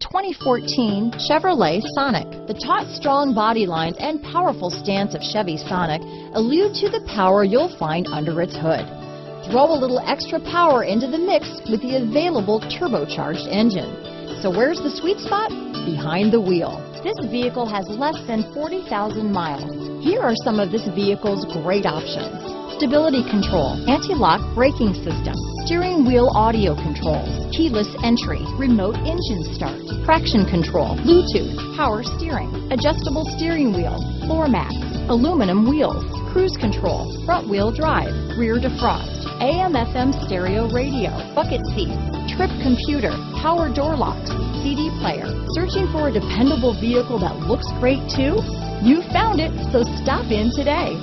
2014 Chevrolet Sonic. The taut, strong body lines and powerful stance of Chevy Sonic allude to the power you'll find under its hood. Throw a little extra power into the mix with the available turbocharged engine. So where's the sweet spot? Behind the wheel. This vehicle has less than 40,000 miles. Here are some of this vehicle's great options. Stability control, anti-lock braking system, steering wheel audio controls, keyless entry, remote engine start, traction control, Bluetooth, power steering, adjustable steering wheel, floor mats, aluminum wheels, cruise control, front wheel drive, rear defrost, AM FM stereo radio, bucket seats, trip computer, power door locks, CD player. Searching for a dependable vehicle that looks great too? You found it, so stop in today.